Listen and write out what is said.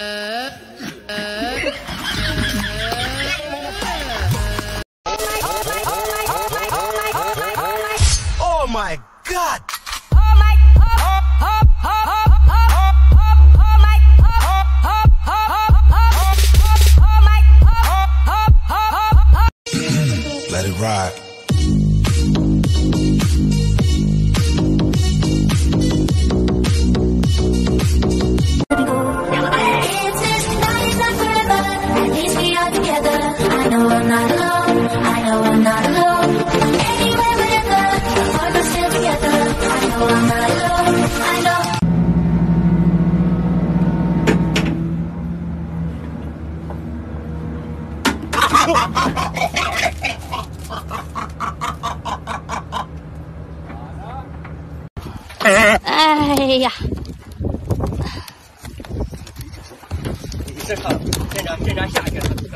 Oh my god! Let it ride. know I'm not alone. I know I'm not alone. Anywhere, whenever. Apart but still together. I know I'm not alone. I know.哎呀，你这场现在现在下去了，这个